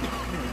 Hmm.